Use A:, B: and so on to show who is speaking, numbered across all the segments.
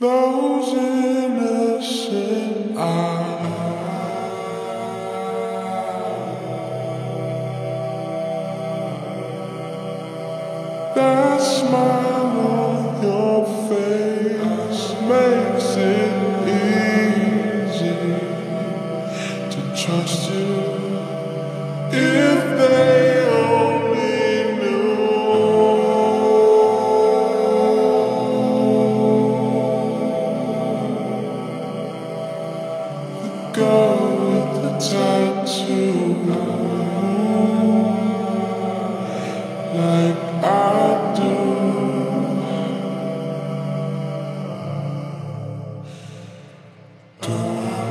A: Those innocent eyes. That smile on your face makes it easy to trust you. If they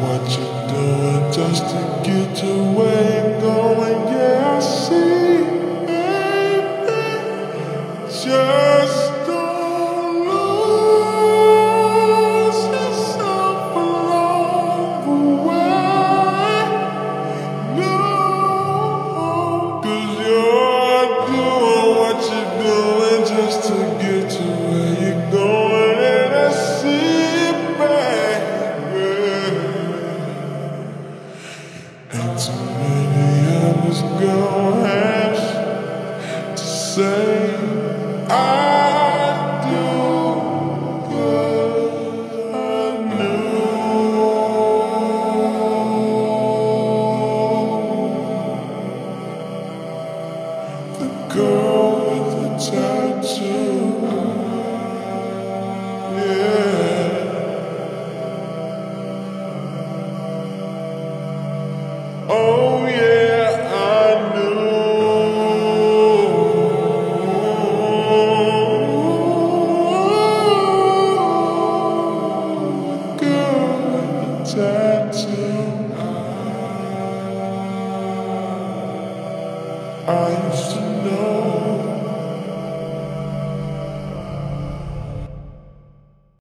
A: what you're doing just to get away, going, just to get to where you're going. And I see it, baby. And too many others go to say, I Oh yeah, I knew. Tattoo. I used to know.